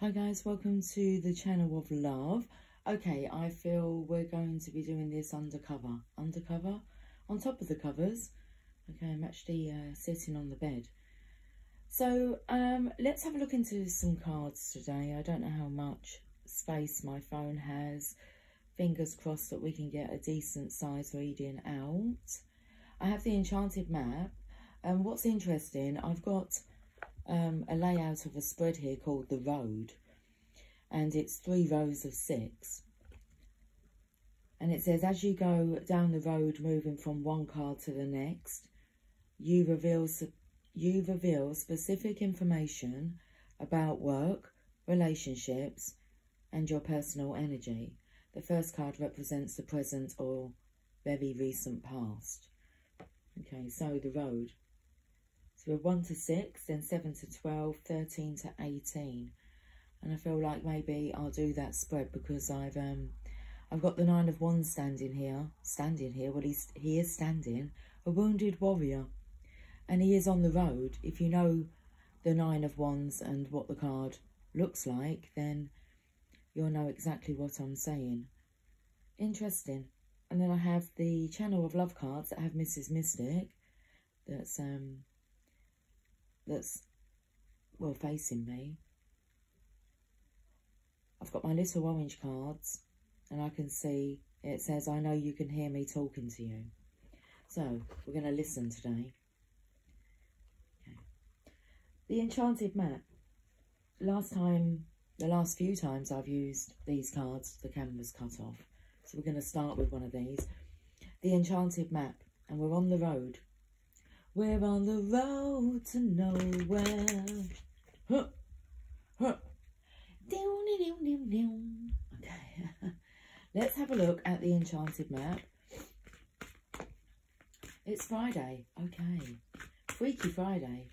Hi guys, welcome to the channel of love. Okay, I feel we're going to be doing this undercover. Undercover? On top of the covers. Okay, I'm actually uh, sitting on the bed. So, um, let's have a look into some cards today. I don't know how much space my phone has. Fingers crossed that we can get a decent size reading out. I have the Enchanted Map. And what's interesting, I've got um, a layout of a spread here called The Road. And it's three rows of six. And it says, as you go down the road, moving from one card to the next, you reveal, you reveal specific information about work, relationships, and your personal energy. The first card represents the present or very recent past. Okay, so the road. So we're 1 to 6, then 7 to 12, 13 to 18. And I feel like maybe I'll do that spread because I've um I've got the Nine of Wands standing here. Standing here. Well, he's, he is standing. A wounded warrior. And he is on the road. If you know the Nine of Wands and what the card looks like, then you'll know exactly what I'm saying. Interesting. And then I have the Channel of Love cards that have Mrs. Mystic. That's um that's, well, facing me. I've got my little orange cards and I can see it says, I know you can hear me talking to you. So, we're going to listen today. Okay. The Enchanted Map. Last time, the last few times I've used these cards, the camera's cut off. So we're going to start with one of these. The Enchanted Map. And we're on the road. We're on the road to nowhere. Huh. Huh. Okay. Let's have a look at the enchanted map. It's Friday. Okay. Freaky Friday.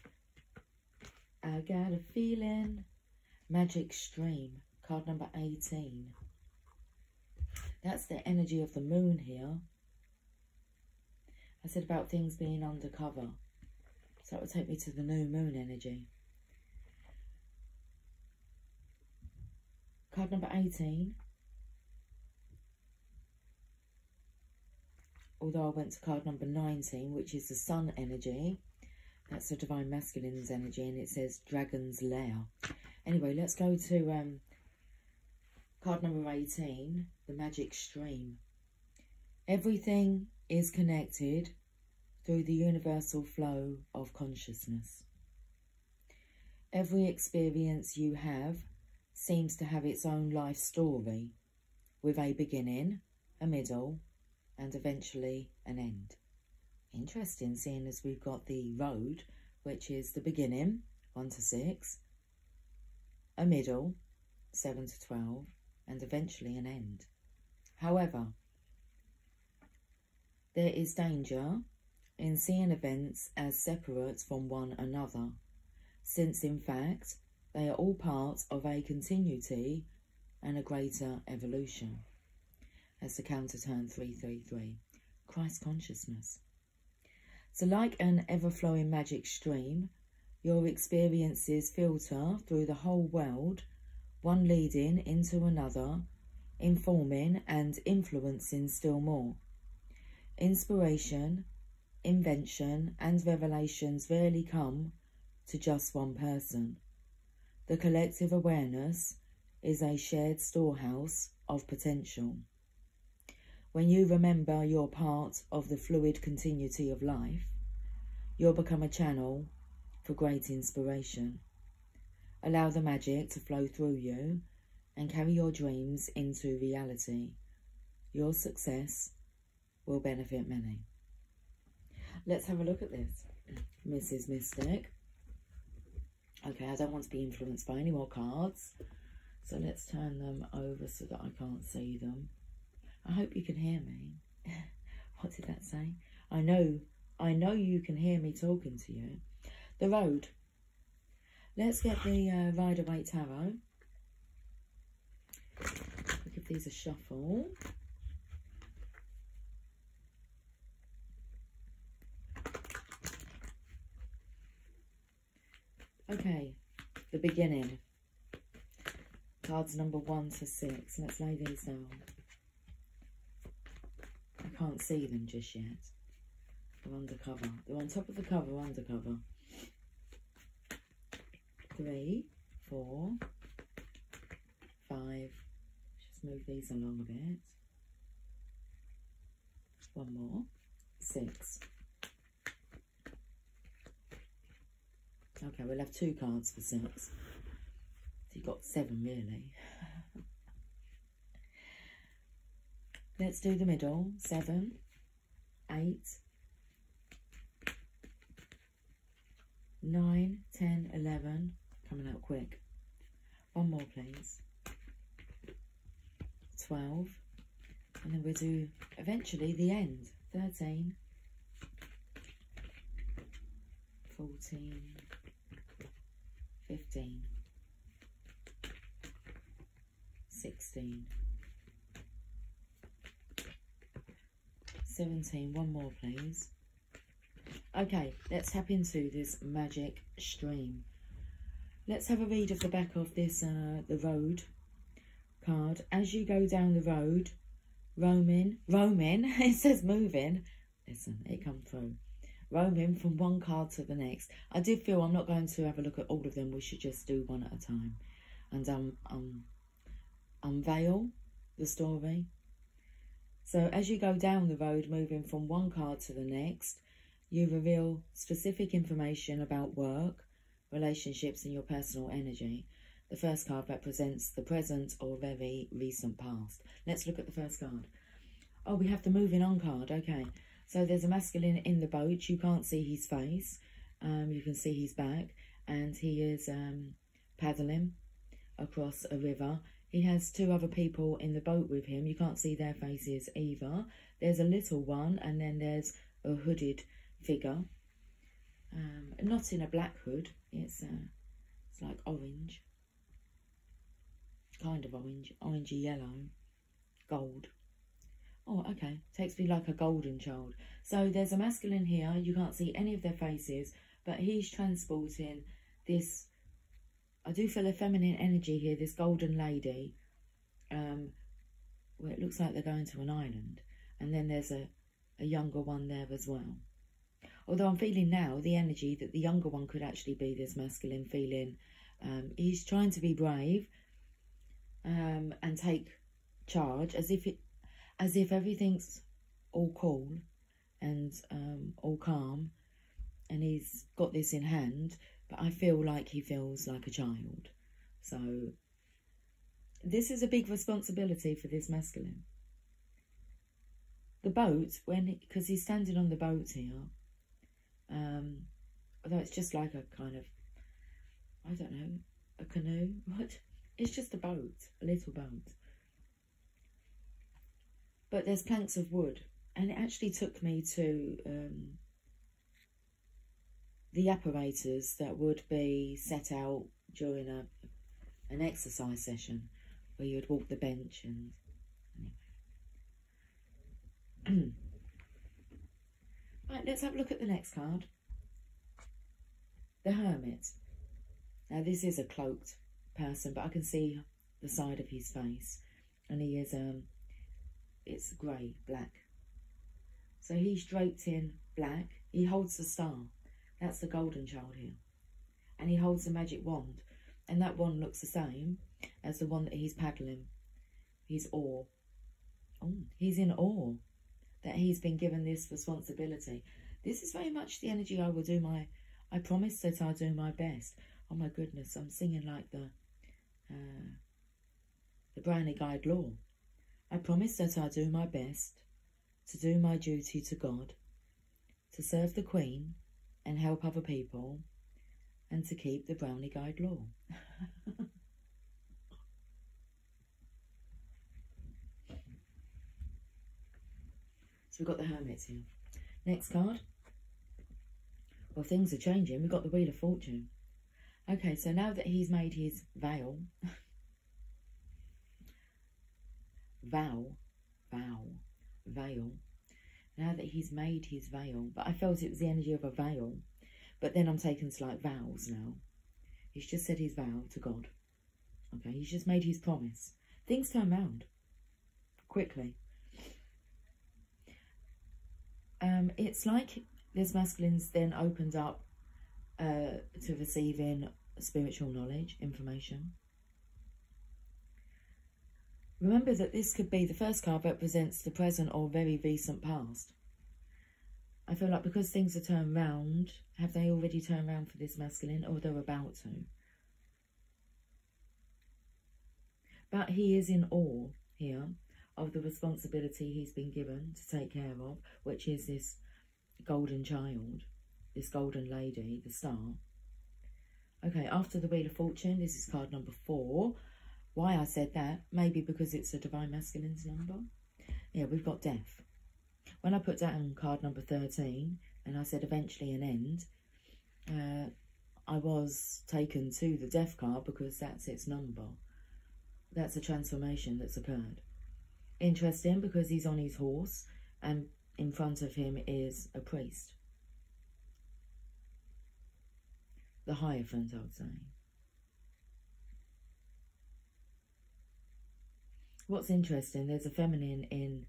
I got a feeling. Magic Stream. Card number 18. That's the energy of the moon here. I said about things being undercover. So that would take me to the new moon energy. Card number 18. Although I went to card number 19, which is the sun energy. That's the Divine Masculine's energy, and it says Dragon's Lair. Anyway, let's go to um, card number 18, the Magic Stream. Everything is connected through the universal flow of consciousness. Every experience you have seems to have its own life story with a beginning, a middle, and eventually an end. Interesting, seeing as we've got the road, which is the beginning, 1 to 6, a middle, 7 to 12, and eventually an end. However, there is danger in seeing events as separate from one another, since in fact they are all part of a continuity and a greater evolution. As the counter turn 333, Christ consciousness. So like an ever-flowing magic stream, your experiences filter through the whole world, one leading into another, informing and influencing still more. Inspiration, invention, and revelations rarely come to just one person. The collective awareness is a shared storehouse of potential. When you remember you're part of the fluid continuity of life, you'll become a channel for great inspiration. Allow the magic to flow through you and carry your dreams into reality. Your success will benefit many. Let's have a look at this. Mrs. Mystic. Okay, I don't want to be influenced by any more cards. So let's turn them over so that I can't see them. I hope you can hear me. what did that say? I know, I know you can hear me talking to you. The road. Let's get the uh, Rider Waite Tarot. Give these a shuffle. Okay, the beginning. Cards number one to six. Let's lay these down. I can't see them just yet. They're undercover. They're on top of the cover, undercover. Three, four, five. Just move these along a bit. One more. Six. Okay, we'll have two cards for six. So you've got seven, really. Let's do the middle. Seven, eight, nine, ten, eleven. Coming out quick. One more, please. Twelve. And then we'll do eventually the end. Thirteen. Fourteen. Fifteen. Sixteen. 17. One more, please. Okay, let's tap into this magic stream. Let's have a read of the back of this, uh, the road card. As you go down the road, roaming, roaming, it says moving. Listen, it come through. Roaming from one card to the next. I did feel I'm not going to have a look at all of them. We should just do one at a time. And um, um, unveil the story so as you go down the road, moving from one card to the next, you reveal specific information about work, relationships, and your personal energy. The first card represents the present or very recent past. Let's look at the first card. Oh, we have the moving on card. Okay. So there's a masculine in the boat. You can't see his face. Um, you can see his back. And he is um, paddling across a river. He has two other people in the boat with him. You can't see their faces either. There's a little one and then there's a hooded figure. Um, not in a black hood. It's, uh, it's like orange. Kind of orange. Orangey yellow. Gold. Oh, okay. Takes me like a golden child. So there's a masculine here. You can't see any of their faces. But he's transporting this I do feel a feminine energy here, this golden lady. Um, well, it looks like they're going to an island. And then there's a, a younger one there as well. Although I'm feeling now the energy that the younger one could actually be this masculine feeling. Um, he's trying to be brave um, and take charge as if it, as if everything's all cool and um, all calm and he's got this in hand but I feel like he feels like a child. So this is a big responsibility for this masculine. The boat, when because he's standing on the boat here, um, although it's just like a kind of, I don't know, a canoe. What? It's just a boat, a little boat. But there's planks of wood, and it actually took me to um, the apparatus that would be set out during a an exercise session where you'd walk the bench and right, let's have a look at the next card. The Hermit. Now this is a cloaked person, but I can see the side of his face. And he is um it's grey, black. So he's draped in black. He holds the star. That's the golden child here. And he holds the magic wand. And that wand looks the same as the one that he's paddling. He's awe. Oh, he's in awe that he's been given this responsibility. This is very much the energy I will do my... I promise that I'll do my best. Oh my goodness, I'm singing like the... Uh, the Brownie Guide Law. I promise that I'll do my best to do my duty to God, to serve the Queen, and help other people and to keep the Brownie Guide law. so we've got the Hermits here. Next card. Well, things are changing. We've got the Wheel of Fortune. Okay, so now that he's made his veil, vow, vow, veil, now that he's made his veil. But I felt it was the energy of a veil. But then I'm taking like vows now. He's just said his vow to God. Okay, he's just made his promise. Things turn round quickly. Um, it's like this masculine's then opened up uh, to receiving spiritual knowledge, information. Remember that this could be the first card represents the present or very recent past. I feel like because things are turned round, have they already turned round for this masculine or they're about to? But he is in awe here of the responsibility he's been given to take care of, which is this golden child, this golden lady, the star. Okay, after the Wheel of Fortune, this is card number four. Why I said that, maybe because it's a Divine Masculine's number. Yeah, we've got death. When I put down card number 13, and I said eventually an end, uh, I was taken to the death card because that's its number. That's a transformation that's occurred. Interesting because he's on his horse and in front of him is a priest. The Hierophant, I would say. What's interesting, there's a feminine in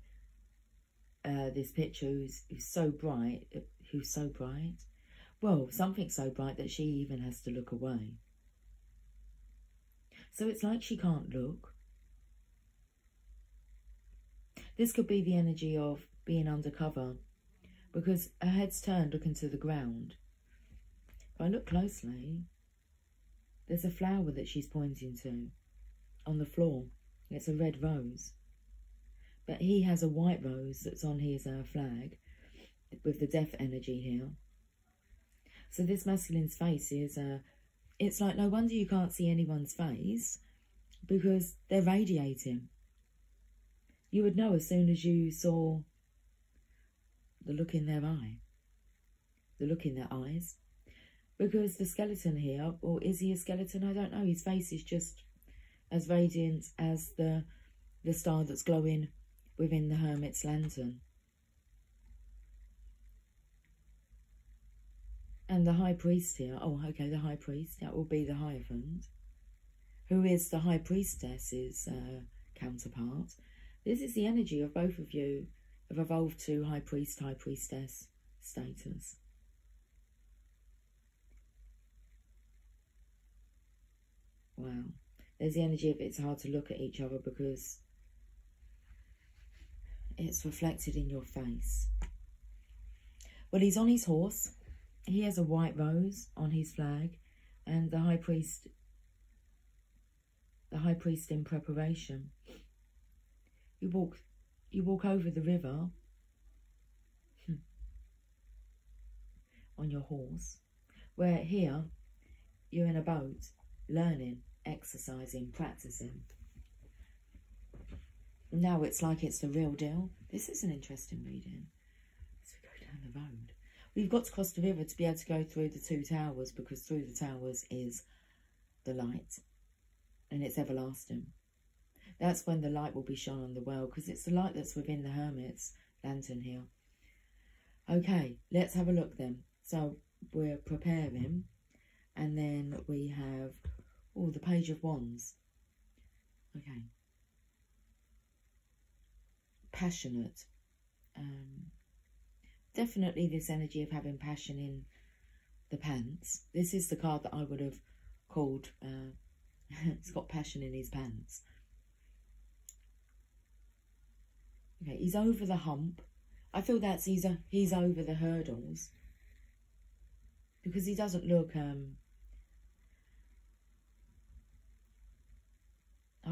uh, this picture who's, who's so bright, who's so bright. Well, something so bright that she even has to look away. So it's like she can't look. This could be the energy of being undercover because her head's turned looking to the ground. If I look closely, there's a flower that she's pointing to on the floor. It's a red rose. But he has a white rose that's on his uh, flag with the death energy here. So this masculine's face is, uh, it's like no wonder you can't see anyone's face because they're radiating. You would know as soon as you saw the look in their eye, the look in their eyes. Because the skeleton here, or is he a skeleton? I don't know. His face is just as radiant as the the star that's glowing within the hermit's lantern. And the high priest here, oh, okay, the high priest, that will be the Hierophant, who is the high priestess's uh, counterpart. This is the energy of both of you have evolved to high priest, high priestess status. Wow. There's the energy of it's hard to look at each other because it's reflected in your face. Well, he's on his horse. He has a white rose on his flag and the high priest the high priest in preparation. You walk, you walk over the river on your horse, where here you're in a boat, learning, exercising, practicing. Now it's like it's the real deal. This is an interesting reading. As we go down the road, we've got to cross the river to be able to go through the two towers because through the towers is the light and it's everlasting. That's when the light will be shone on the world because it's the light that's within the hermit's lantern here. Okay, let's have a look then. So we're preparing and then we have, oh, the Page of Wands. Okay. Passionate. Um, definitely this energy of having passion in the pants. This is the card that I would have called, uh, it's got passion in his pants. Okay, he's over the hump. I feel that's he's a, he's over the hurdles because he doesn't look um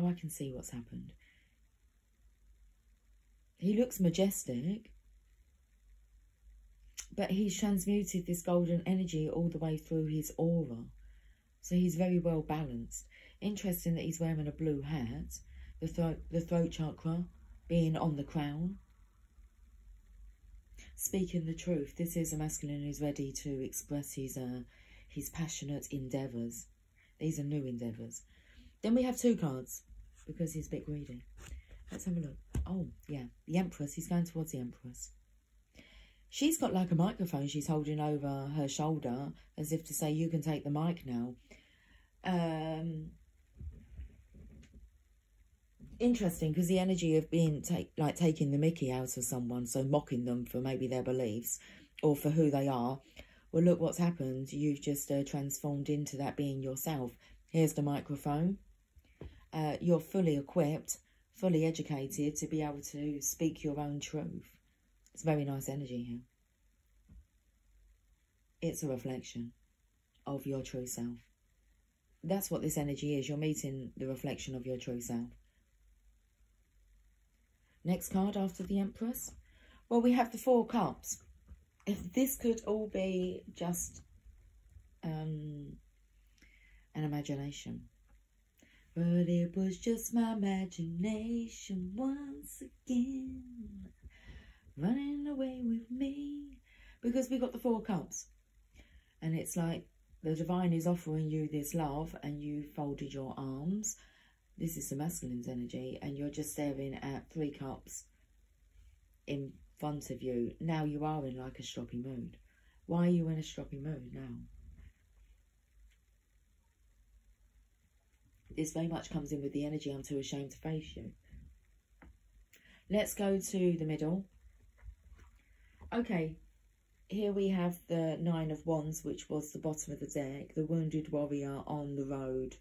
Oh, I can see what's happened. He looks majestic, but he's transmuted this golden energy all the way through his aura. So he's very well balanced. Interesting that he's wearing a blue hat. The throat, the throat chakra being on the crown. Speaking the truth, this is a masculine who's ready to express his uh, his passionate endeavours. These are new endeavours. Then we have two cards because he's a bit greedy. Let's have a look. Oh, yeah, the Empress. He's going towards the Empress. She's got like a microphone she's holding over her shoulder as if to say, you can take the mic now. Um, interesting because the energy of being take like taking the mickey out of someone so mocking them for maybe their beliefs or for who they are well look what's happened you've just uh, transformed into that being yourself here's the microphone uh, you're fully equipped fully educated to be able to speak your own truth it's very nice energy here it's a reflection of your true self that's what this energy is you're meeting the reflection of your true self Next card after the Empress. Well, we have the Four Cups. If this could all be just um, an imagination. But it was just my imagination once again. Running away with me. Because we got the Four Cups. And it's like the divine is offering you this love and you folded your arms this is the masculine's energy, and you're just staring at three cups in front of you. Now you are in like a stroppy mood. Why are you in a stroppy mood now? This very much comes in with the energy I'm too ashamed to face you. Let's go to the middle. Okay, here we have the Nine of Wands, which was the bottom of the deck, the Wounded Warrior on the road,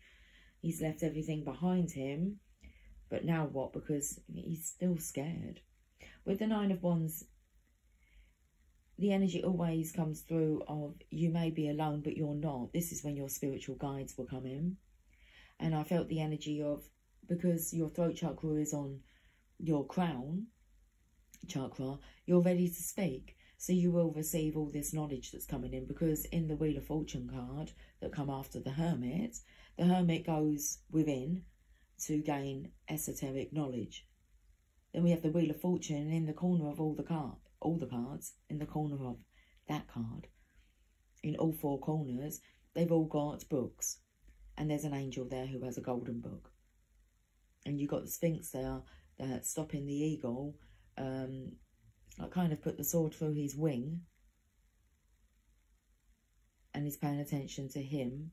He's left everything behind him. But now what? Because he's still scared. With the Nine of Wands, the energy always comes through of you may be alone, but you're not. This is when your spiritual guides will come in. And I felt the energy of, because your throat chakra is on your crown chakra, you're ready to speak. So you will receive all this knowledge that's coming in because in the Wheel of Fortune card that come after the Hermit, the hermit goes within to gain esoteric knowledge. Then we have the Wheel of Fortune in the corner of all the card, all the cards in the corner of that card. In all four corners, they've all got books, and there's an angel there who has a golden book. And you've got the Sphinx there that's stopping the eagle. Um, I kind of put the sword through his wing, and he's paying attention to him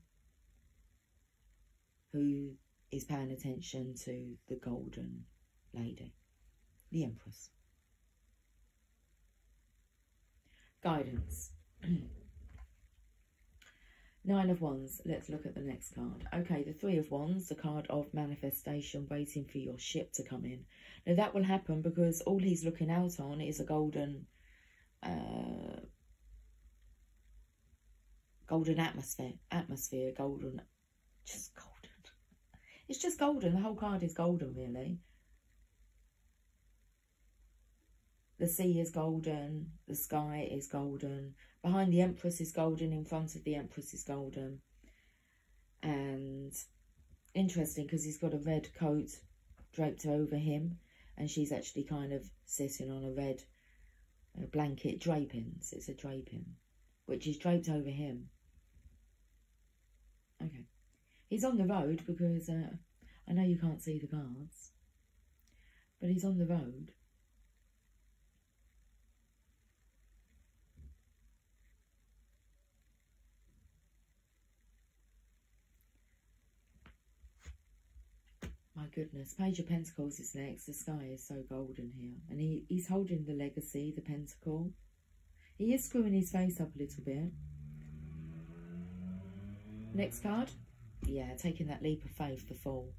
who is paying attention to the golden lady, the Empress. Guidance. Nine of Wands. Let's look at the next card. Okay, the Three of Wands, the card of manifestation, waiting for your ship to come in. Now, that will happen because all he's looking out on is a golden, uh, golden atmosphere, atmosphere, golden, just golden it's just golden. The whole card is golden, really. The sea is golden. The sky is golden. Behind the Empress is golden. In front of the Empress is golden. And interesting because he's got a red coat draped over him. And she's actually kind of sitting on a red blanket drapings. It's a draping, which is draped over him. Okay. He's on the road because uh, I know you can't see the guards, but he's on the road. Goodness, Page of Pentacles is next. The sky is so golden here. And he, he's holding the legacy, the pentacle. He is screwing his face up a little bit. Next card yeah, taking that leap of faith, the fall.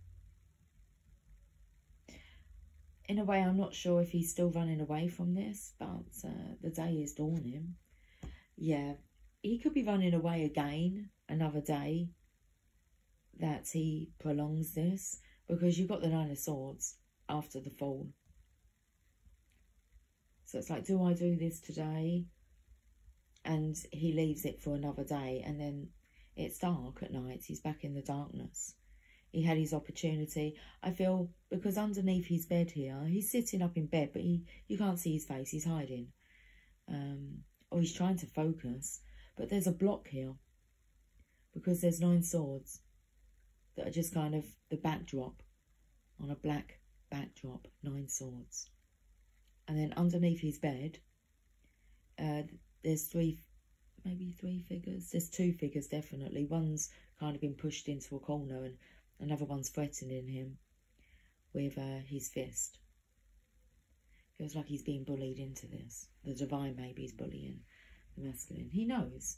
In a way, I'm not sure if he's still running away from this, but uh, the day is dawning. Yeah, he could be running away again another day that he prolongs this because you've got the Nine of Swords after the fall. So it's like, do I do this today? And he leaves it for another day and then it's dark at night. He's back in the darkness. He had his opportunity. I feel because underneath his bed here, he's sitting up in bed, but he you can't see his face. He's hiding. Um, or he's trying to focus. But there's a block here because there's nine swords that are just kind of the backdrop on a black backdrop. Nine swords. And then underneath his bed, uh, there's three maybe three figures. There's two figures definitely. One's kind of been pushed into a corner and another one's threatening him with uh, his fist. Feels like he's being bullied into this. The divine maybe is bullying the masculine. He knows.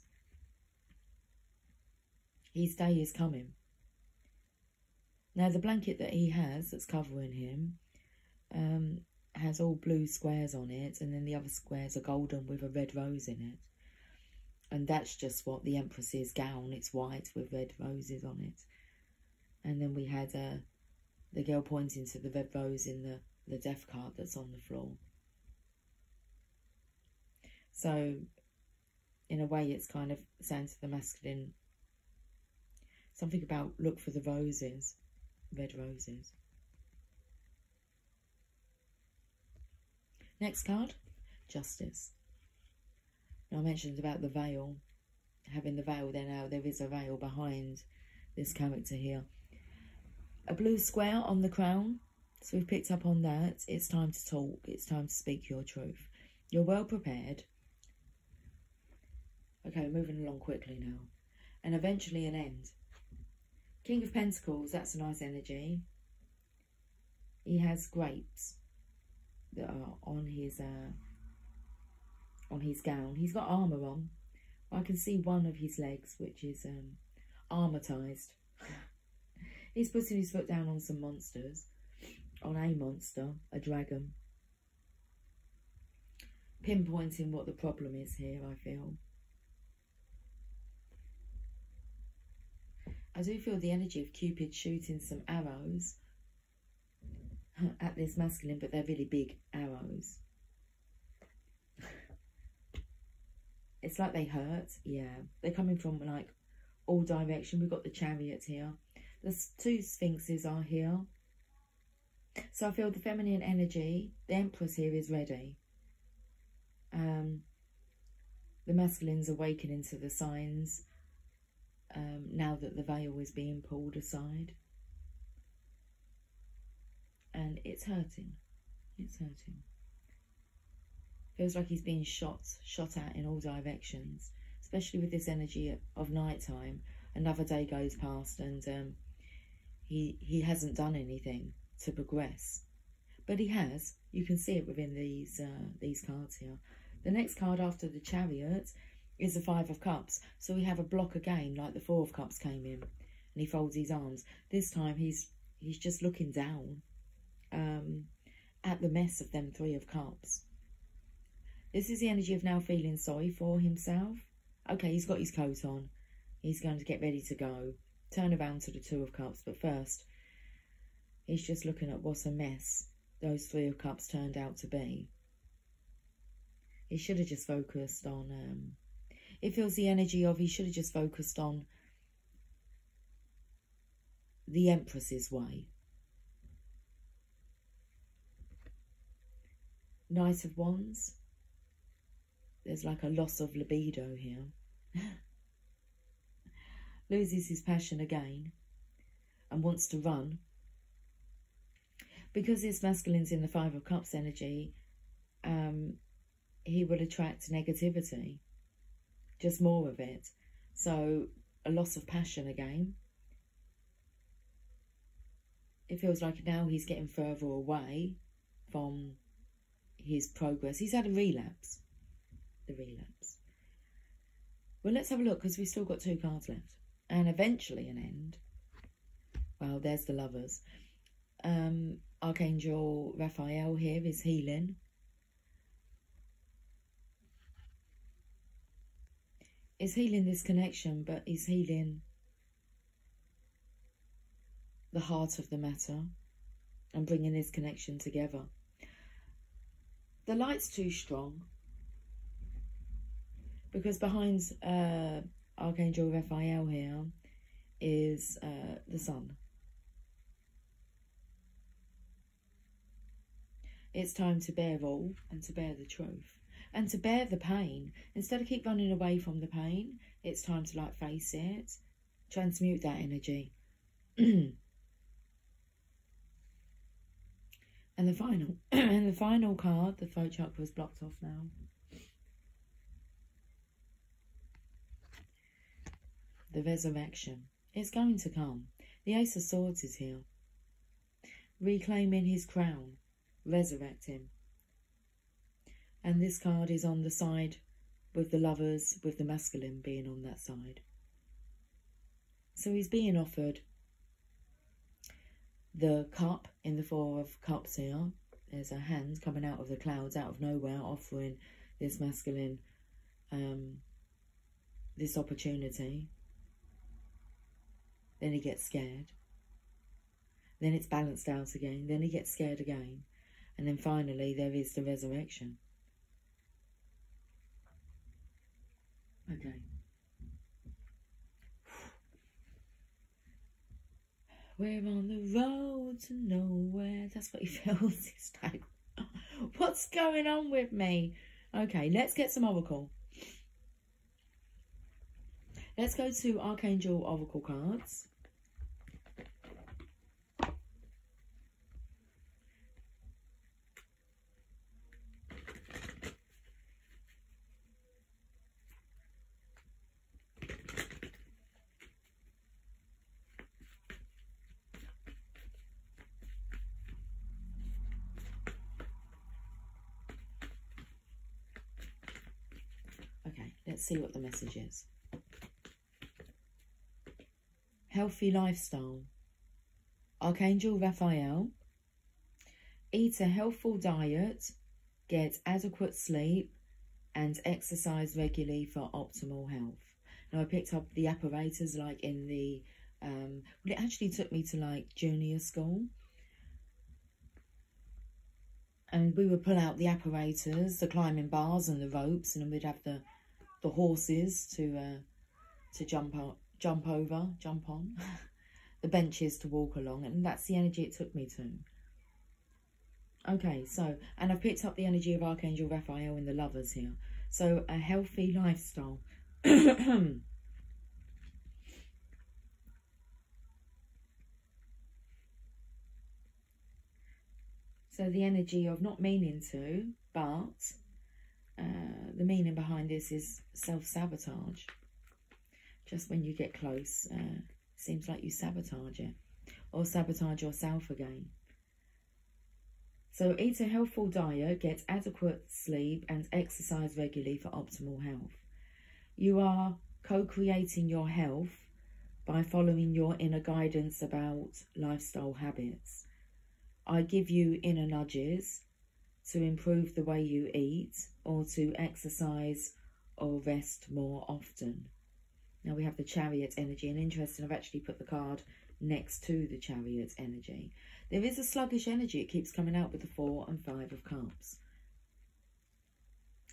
His day is coming. Now, the blanket that he has that's covering him um, has all blue squares on it, and then the other squares are golden with a red rose in it. And that's just what the Empress's gown, it's white with red roses on it. And then we had uh, the girl pointing to the red rose in the, the death card that's on the floor. So, in a way, it's kind of saying to the masculine something about look for the roses, red roses. Next card, Justice. Now I mentioned about the veil, having the veil there now, uh, there is a veil behind this character here. A blue square on the crown, so we've picked up on that. It's time to talk, it's time to speak your truth. You're well prepared. Okay, moving along quickly now. And eventually an end. King of Pentacles, that's a nice energy. He has grapes that are on his uh, on his gown. He's got armour on. I can see one of his legs, which is um, armatized. He's putting his foot down on some monsters. On a monster, a dragon. Pinpointing what the problem is here, I feel. I do feel the energy of Cupid shooting some arrows at this masculine, but they're really big arrows. it's like they hurt, yeah. They're coming from like all direction. We've got the chariot here. The two sphinxes are here. So I feel the feminine energy, the empress here is ready. Um, the masculine's awakening to the signs um, now that the veil is being pulled aside and it's hurting. It's hurting. Feels like he's being shot, shot at in all directions, especially with this energy of night time. Another day goes past and um, he he hasn't done anything to progress, but he has. You can see it within these uh, these cards here. The next card after the Chariot is the Five of Cups. So we have a block again, like the Four of Cups came in, and he folds his arms. This time he's he's just looking down um, at the mess of them three of cups. This is the energy of now feeling sorry for himself. Okay, he's got his coat on. He's going to get ready to go. Turn around to the two of cups, but first, he's just looking at what a mess those three of cups turned out to be. He should have just focused on, um, it feels the energy of he should have just focused on the Empress's way. Knight of Wands. There's like a loss of libido here. Loses his passion again and wants to run. Because this masculine's in the Five of Cups energy, um, he will attract negativity. Just more of it. So, a loss of passion again. It feels like now he's getting further away from his progress. He's had a relapse. The relapse. Well, let's have a look because we've still got two cards left. And eventually an end. Well, there's the lovers. Um, Archangel Raphael here is healing. Is healing this connection, but is healing the heart of the matter and bringing this connection together. The light's too strong because behind uh, Archangel Raphael here is uh, the sun. It's time to bare all and to bare the truth and to bear the pain. Instead of keep running away from the pain, it's time to like face it, transmute that energy. And the final, and the final card, the throat chakra is blocked off now. The resurrection. It's going to come. The Ace of Swords is here. reclaiming his crown, resurrect him. And this card is on the side with the lovers, with the masculine being on that side. So he's being offered the cup in the Four of Cups here. There's a hand coming out of the clouds, out of nowhere, offering this masculine um, this opportunity. Then he gets scared. Then it's balanced out again. Then he gets scared again. And then finally there is the resurrection. Okay. We're on the road to nowhere. That's what he feels. It's like, what's going on with me? Okay, let's get some Oracle. Let's go to Archangel Oracle cards. Okay, let's see what the message is. Healthy lifestyle. Archangel Raphael. Eat a healthful diet, get adequate sleep, and exercise regularly for optimal health. Now, I picked up the apparatus like in the, um, well, it actually took me to like junior school. And we would pull out the apparatus, the climbing bars and the ropes, and we'd have the the horses to uh, to jump out, jump over, jump on, the benches to walk along, and that's the energy it took me to. Okay, so and I've picked up the energy of Archangel Raphael in the lovers here. So a healthy lifestyle. so the energy of not meaning to, but uh, the meaning behind this is self-sabotage. Just when you get close, uh, seems like you sabotage it. Or sabotage yourself again. So eat a healthful diet, get adequate sleep and exercise regularly for optimal health. You are co-creating your health by following your inner guidance about lifestyle habits. I give you inner nudges to improve the way you eat or to exercise or rest more often. Now we have the chariot energy, and interesting, I've actually put the card next to the chariot energy. There is a sluggish energy, it keeps coming out with the four and five of cups.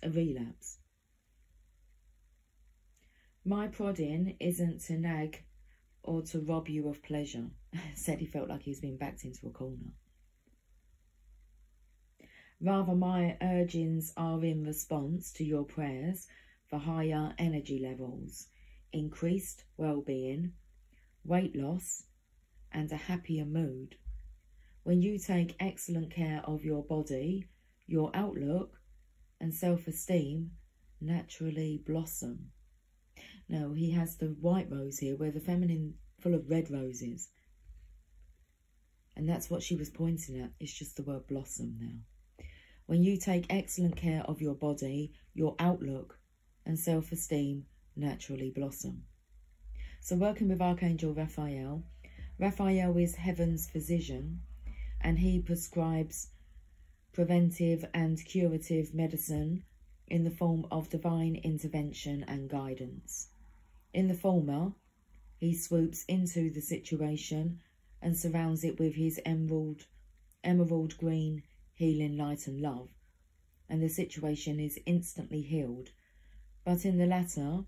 A relapse. My prodding isn't to nag or to rob you of pleasure. Said he felt like he's been backed into a corner. Rather, my urgings are in response to your prayers for higher energy levels, increased well-being, weight loss, and a happier mood. When you take excellent care of your body, your outlook and self-esteem naturally blossom. Now, he has the white rose here, where the feminine full of red roses. And that's what she was pointing at. It's just the word blossom now. When you take excellent care of your body, your outlook and self-esteem naturally blossom. So working with Archangel Raphael, Raphael is heaven's physician and he prescribes preventive and curative medicine in the form of divine intervention and guidance. In the former, he swoops into the situation and surrounds it with his emerald, emerald green healing light and love, and the situation is instantly healed. But in the latter,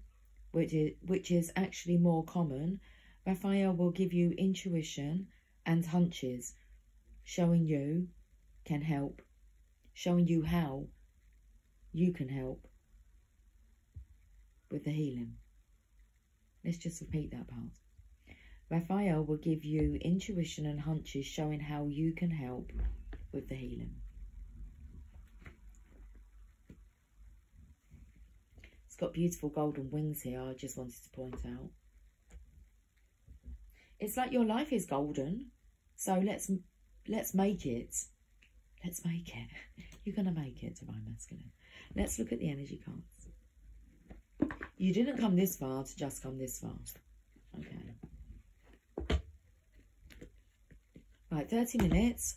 which is, which is actually more common, Raphael will give you intuition and hunches, showing you can help, showing you how you can help with the healing. Let's just repeat that part. Raphael will give you intuition and hunches showing how you can help with the healing. It's got beautiful golden wings here, I just wanted to point out. It's like your life is golden, so let's let's make it. Let's make it. You're going to make it, Divine Masculine. Let's look at the energy cards. You didn't come this far to just come this far. Okay. Right, 30 minutes,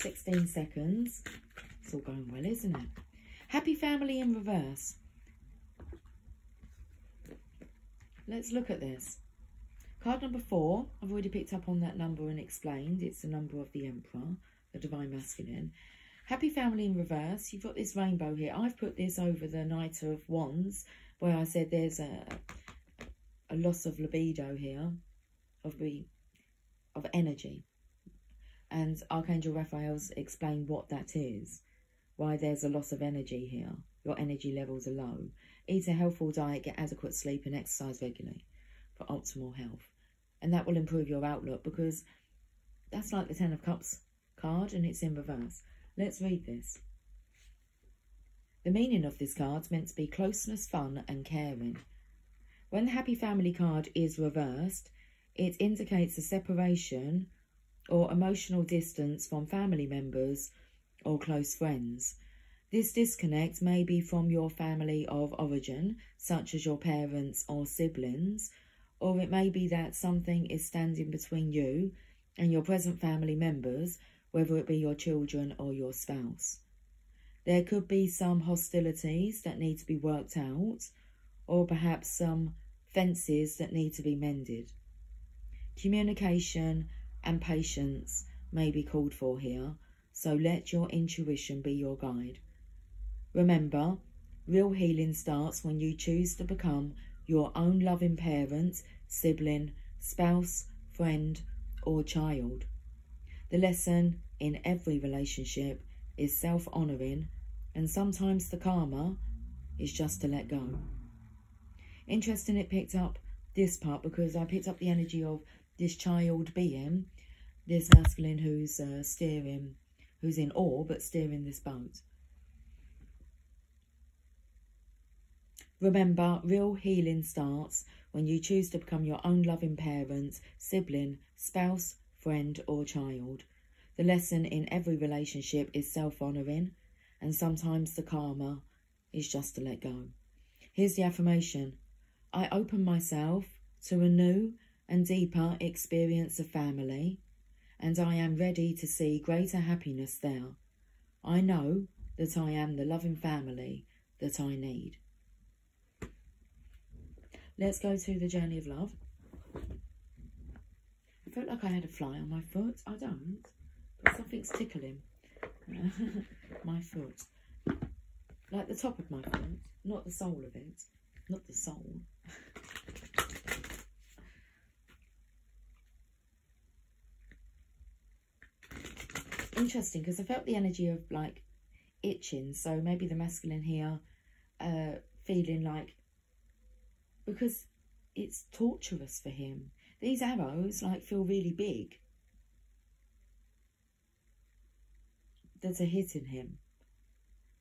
16 seconds. It's all going well, isn't it? Happy family in reverse. Let's look at this. Card number four, I've already picked up on that number and explained. It's the number of the Emperor, the Divine Masculine. Happy Family in Reverse. You've got this rainbow here. I've put this over the Knight of Wands, where I said there's a a loss of libido here, of the of energy. And Archangel Raphael's explained what that is, why there's a loss of energy here. Your energy levels are low. Eat a healthful diet, get adequate sleep and exercise regularly for optimal health. And that will improve your outlook because that's like the Ten of Cups card and it's in reverse. Let's read this. The meaning of this card is meant to be closeness, fun and caring. When the happy family card is reversed, it indicates a separation or emotional distance from family members or close friends. This disconnect may be from your family of origin, such as your parents or siblings, or it may be that something is standing between you and your present family members, whether it be your children or your spouse. There could be some hostilities that need to be worked out, or perhaps some fences that need to be mended. Communication and patience may be called for here, so let your intuition be your guide. Remember, real healing starts when you choose to become your own loving parent, sibling, spouse, friend, or child. The lesson in every relationship is self honouring, and sometimes the karma is just to let go. Interesting, it picked up this part because I picked up the energy of this child being, this masculine who's uh, steering, who's in awe but steering this boat. Remember, real healing starts when you choose to become your own loving parent, sibling, spouse, friend, or child. The lesson in every relationship is self honouring, and sometimes the karma is just to let go. Here's the affirmation I open myself to a new and deeper experience of family, and I am ready to see greater happiness there. I know that I am the loving family that I need. Let's go to the journey of love. I felt like I had a fly on my foot. I don't, but something's tickling my foot. Like the top of my foot, not the sole of it. Not the sole. Interesting, because I felt the energy of like itching. So maybe the masculine here uh, feeling like because it's torturous for him. These arrows like feel really big. There's a hit in him.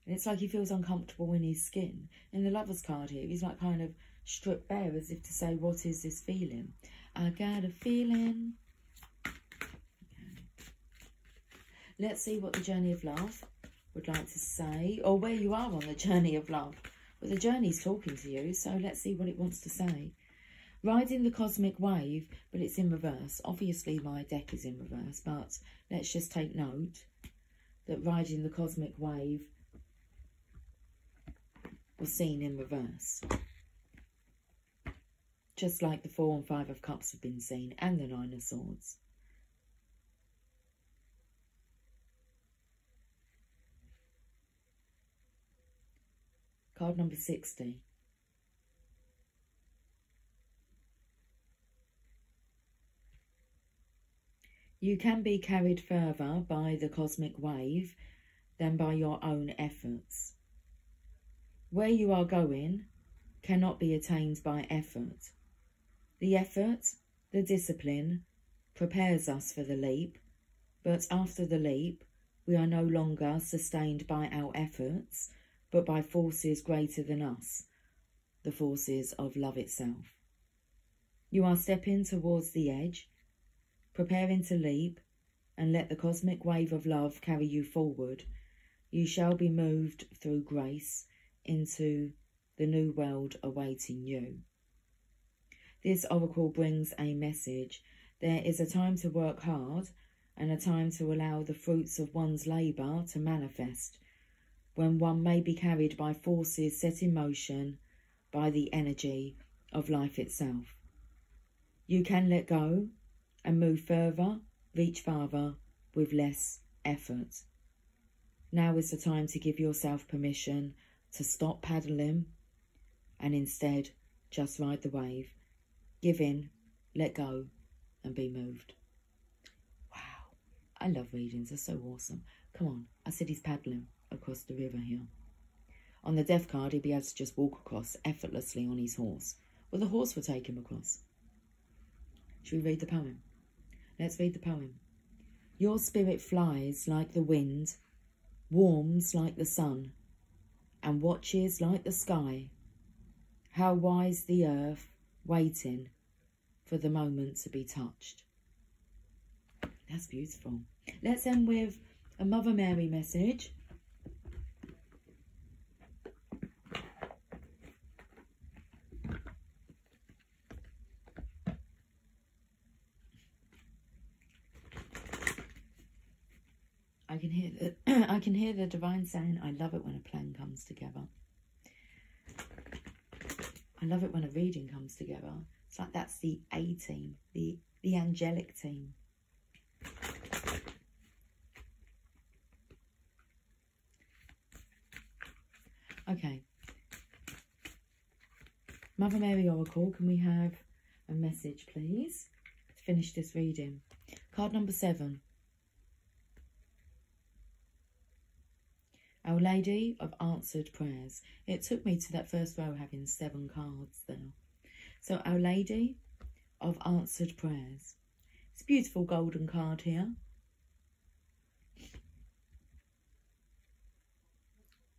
And it's like he feels uncomfortable in his skin. In the lover's card here, he's like kind of stripped bare as if to say, what is this feeling? I got a feeling. Okay. Let's see what the journey of love would like to say, or where you are on the journey of love. Well, the journey's talking to you, so let's see what it wants to say. Riding the cosmic wave, but it's in reverse. Obviously, my deck is in reverse, but let's just take note that riding the cosmic wave was seen in reverse. Just like the Four and Five of Cups have been seen, and the Nine of Swords. Card number 60. You can be carried further by the cosmic wave than by your own efforts. Where you are going cannot be attained by effort. The effort, the discipline, prepares us for the leap, but after the leap, we are no longer sustained by our efforts, but by forces greater than us, the forces of love itself. You are stepping towards the edge, preparing to leap, and let the cosmic wave of love carry you forward. You shall be moved through grace into the new world awaiting you. This oracle brings a message. There is a time to work hard and a time to allow the fruits of one's labour to manifest, when one may be carried by forces set in motion by the energy of life itself. You can let go and move further, reach farther with less effort. Now is the time to give yourself permission to stop paddling and instead just ride the wave. Give in, let go, and be moved. Wow, I love readings, they're so awesome. Come on, I said he's paddling across the river here. On the death card, he'd be able to just walk across effortlessly on his horse. Well, the horse will take him across. Should we read the poem? Let's read the poem. Your spirit flies like the wind, warms like the sun, and watches like the sky. How wise the earth, waiting for the moment to be touched. That's beautiful. Let's end with a Mother Mary message. I can hear the I can hear the divine saying, I love it when a plan comes together. I love it when a reading comes together. It's like that's the A team, the the angelic team. Okay. Mother Mary Oracle, can we have a message, please, to finish this reading? Card number seven. Our Lady of Answered Prayers. It took me to that first row having seven cards there. So Our Lady of Answered Prayers. It's a beautiful golden card here.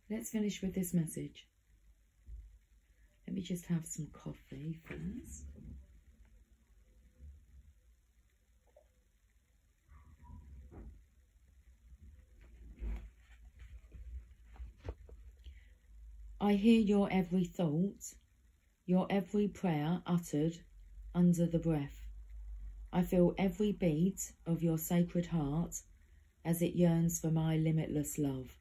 Let's finish with this message. Let me just have some coffee first. I hear your every thought, your every prayer uttered under the breath. I feel every beat of your sacred heart as it yearns for my limitless love.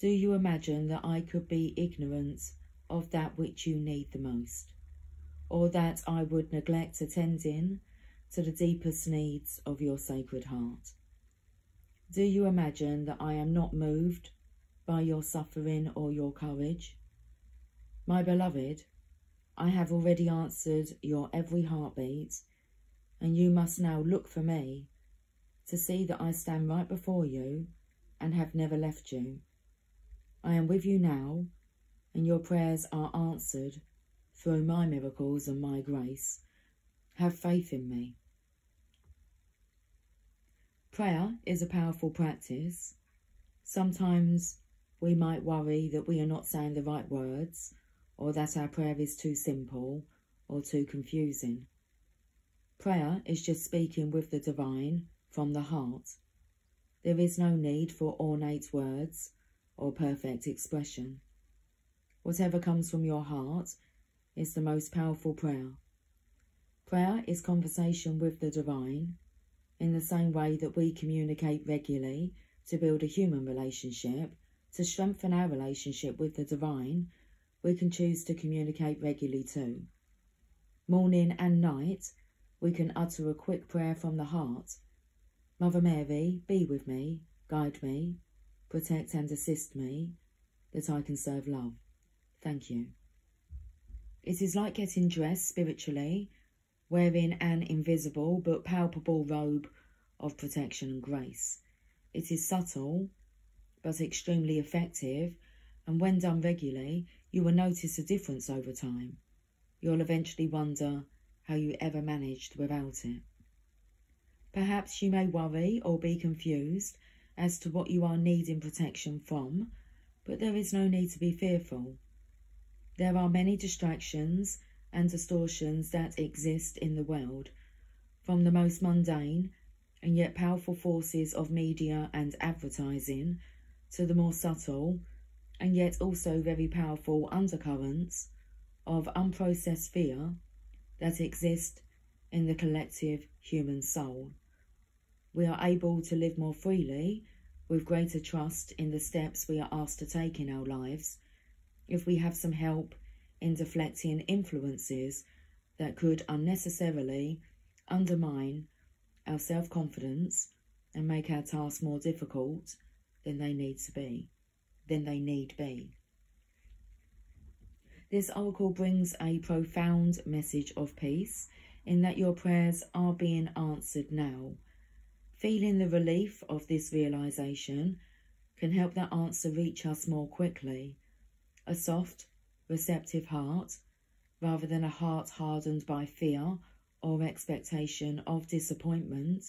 Do you imagine that I could be ignorant of that which you need the most, or that I would neglect attending to the deepest needs of your sacred heart? Do you imagine that I am not moved by your suffering or your courage. My beloved, I have already answered your every heartbeat, and you must now look for me to see that I stand right before you and have never left you. I am with you now, and your prayers are answered through my miracles and my grace. Have faith in me. Prayer is a powerful practice. Sometimes we might worry that we are not saying the right words or that our prayer is too simple or too confusing. Prayer is just speaking with the divine from the heart. There is no need for ornate words or perfect expression. Whatever comes from your heart is the most powerful prayer. Prayer is conversation with the divine in the same way that we communicate regularly to build a human relationship to strengthen our relationship with the divine, we can choose to communicate regularly too. Morning and night, we can utter a quick prayer from the heart. Mother Mary, be with me, guide me, protect and assist me, that I can serve love. Thank you. It is like getting dressed spiritually, wearing an invisible but palpable robe of protection and grace. It is subtle, but extremely effective, and when done regularly, you will notice a difference over time. You'll eventually wonder how you ever managed without it. Perhaps you may worry or be confused as to what you are needing protection from, but there is no need to be fearful. There are many distractions and distortions that exist in the world, from the most mundane and yet powerful forces of media and advertising to the more subtle and yet also very powerful undercurrents of unprocessed fear that exist in the collective human soul. We are able to live more freely with greater trust in the steps we are asked to take in our lives if we have some help in deflecting influences that could unnecessarily undermine our self confidence and make our tasks more difficult than they need to be, than they need be. This oracle brings a profound message of peace in that your prayers are being answered now. Feeling the relief of this realization can help that answer reach us more quickly. A soft, receptive heart, rather than a heart hardened by fear or expectation of disappointment,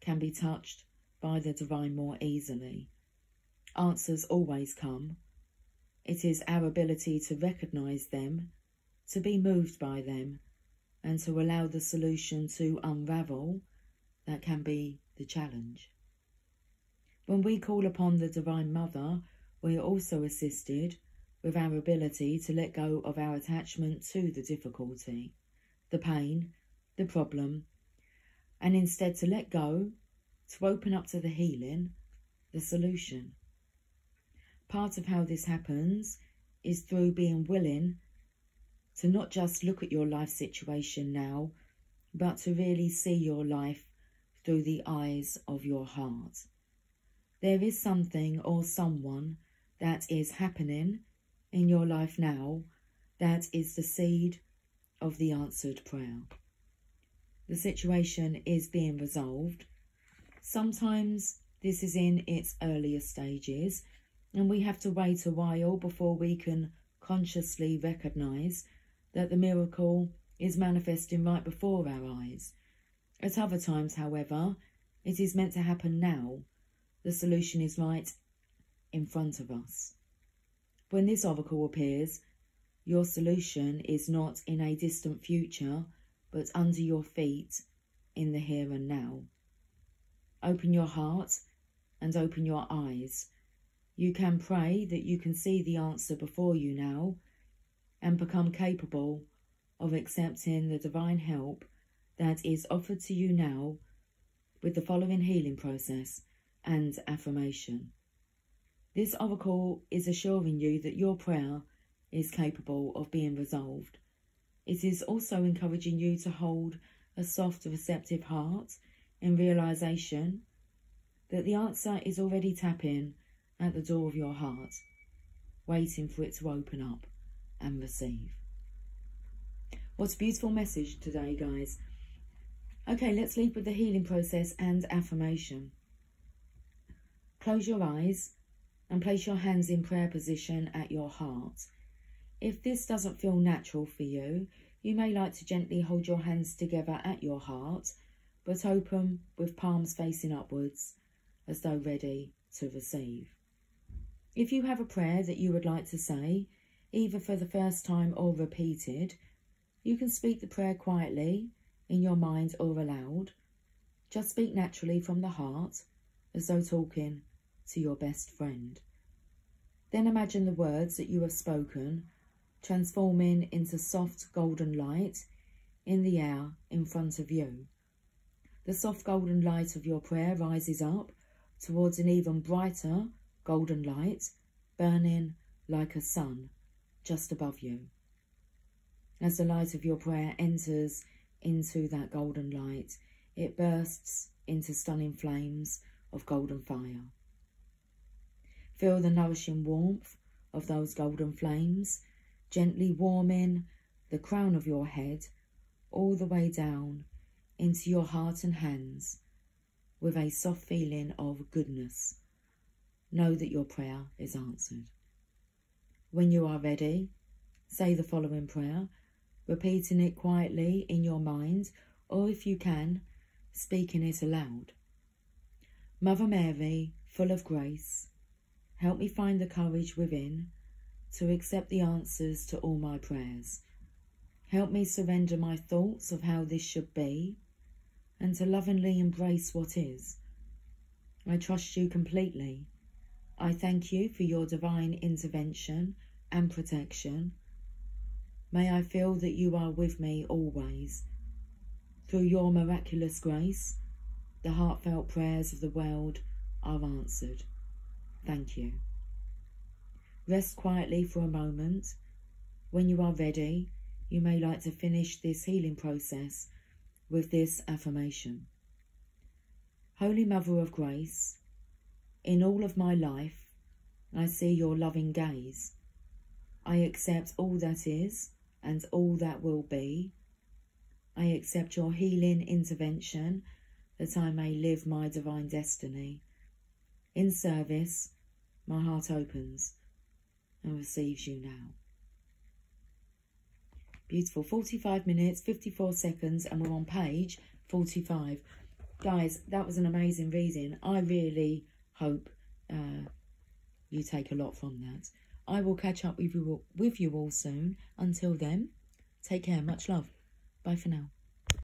can be touched by the divine more easily. Answers always come. It is our ability to recognize them, to be moved by them, and to allow the solution to unravel that can be the challenge. When we call upon the Divine Mother, we are also assisted with our ability to let go of our attachment to the difficulty, the pain, the problem, and instead to let go, to open up to the healing, the solution. Part of how this happens is through being willing to not just look at your life situation now, but to really see your life through the eyes of your heart. There is something or someone that is happening in your life now that is the seed of the answered prayer. The situation is being resolved. Sometimes this is in its earlier stages, and we have to wait a while before we can consciously recognize that the miracle is manifesting right before our eyes. At other times, however, it is meant to happen now. The solution is right in front of us. When this oracle appears, your solution is not in a distant future, but under your feet in the here and now. Open your heart and open your eyes. You can pray that you can see the answer before you now and become capable of accepting the divine help that is offered to you now with the following healing process and affirmation. This oracle is assuring you that your prayer is capable of being resolved. It is also encouraging you to hold a soft, receptive heart in realization that the answer is already tapping at the door of your heart, waiting for it to open up and receive. What a beautiful message today, guys. Okay, let's leave with the healing process and affirmation. Close your eyes and place your hands in prayer position at your heart. If this doesn't feel natural for you, you may like to gently hold your hands together at your heart, but open with palms facing upwards as though ready to receive. If you have a prayer that you would like to say, either for the first time or repeated, you can speak the prayer quietly in your mind or aloud. Just speak naturally from the heart as though talking to your best friend. Then imagine the words that you have spoken transforming into soft golden light in the air in front of you. The soft golden light of your prayer rises up towards an even brighter golden light burning like a sun just above you. As the light of your prayer enters into that golden light, it bursts into stunning flames of golden fire. Feel the nourishing warmth of those golden flames, gently warming the crown of your head all the way down into your heart and hands with a soft feeling of goodness. Know that your prayer is answered. When you are ready, say the following prayer, repeating it quietly in your mind, or if you can, speaking it aloud. Mother Mary, full of grace, help me find the courage within to accept the answers to all my prayers. Help me surrender my thoughts of how this should be. and to lovingly embrace what is. I trust you completely. I thank you for your divine intervention and protection. May I feel that you are with me always. Through your miraculous grace, the heartfelt prayers of the world are answered. Thank you. Rest quietly for a moment. When you are ready, you may like to finish this healing process with this affirmation. Holy Mother of Grace, in all of my life, I see your loving gaze. I accept all that is and all that will be. I accept your healing intervention that I may live my divine destiny. In service, my heart opens and receives you now. Beautiful. 45 minutes, 54 seconds, and we're on page 45. Guys, that was an amazing reading. I really hope uh, you take a lot from that. I will catch up with you, with you all soon. Until then, take care. Much love. Bye for now.